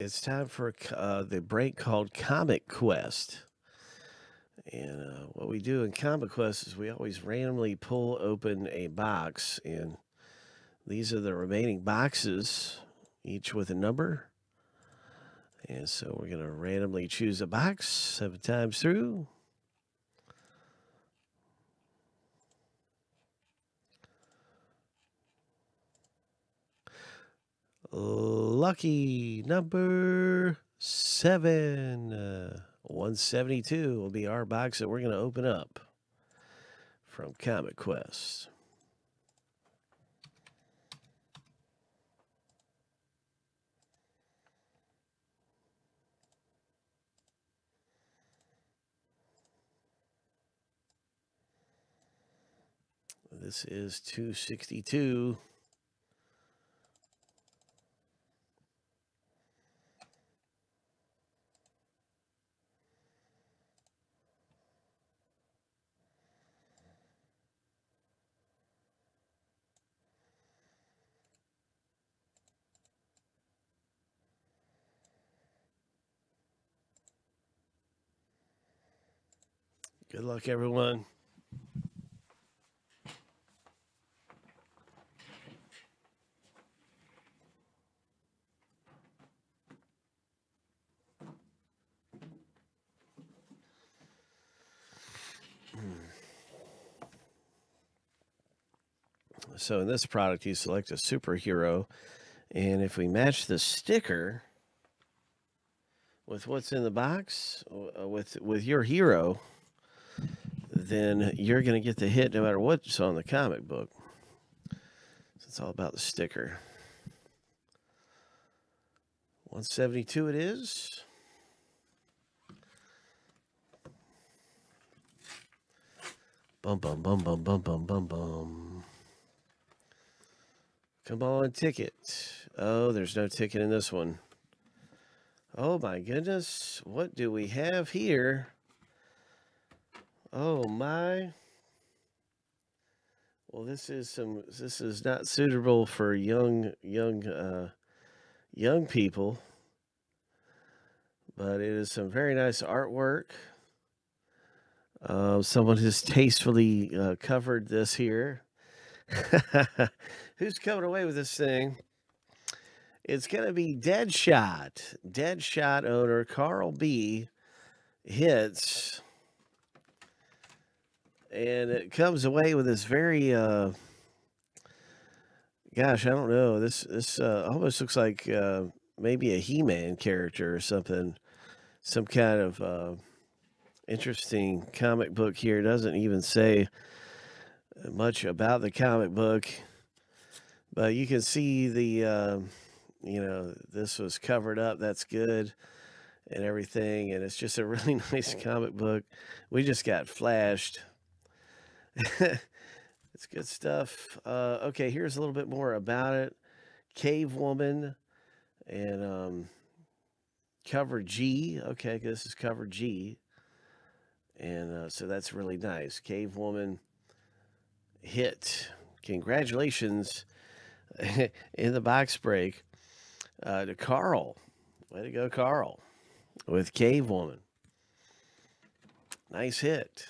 It's time for uh, the break called Comic Quest. And uh, what we do in Comic Quest is we always randomly pull open a box, and these are the remaining boxes, each with a number. And so we're going to randomly choose a box seven times through. Lucky number seven. Uh, 172 will be our box that we're going to open up from Comic Quest. This is 262. Good luck, everyone. So in this product, you select a superhero, and if we match the sticker with what's in the box, uh, with with your hero, then you're going to get the hit no matter what's on the comic book. So it's all about the sticker. 172 it is. Bum, bum, bum, bum, bum, bum, bum, bum. Come on, ticket. Oh, there's no ticket in this one. Oh my goodness. What do we have here? Oh my. Well, this is some this is not suitable for young young uh young people. But it is some very nice artwork. Uh, someone has tastefully uh, covered this here. Who's coming away with this thing? It's going to be Deadshot. Deadshot owner Carl B. hits and it comes away with this very uh gosh i don't know this this uh almost looks like uh maybe a he-man character or something some kind of uh interesting comic book here. It doesn't even say much about the comic book but you can see the uh, you know this was covered up that's good and everything and it's just a really nice comic book. We just got flashed it's good stuff. Uh, okay, here's a little bit more about it. Cave Woman and um, cover G. Okay, this is cover G. And uh, so that's really nice. Cave Woman hit. Congratulations in the box break uh, to Carl. Way to go, Carl, with Cave Woman. Nice hit.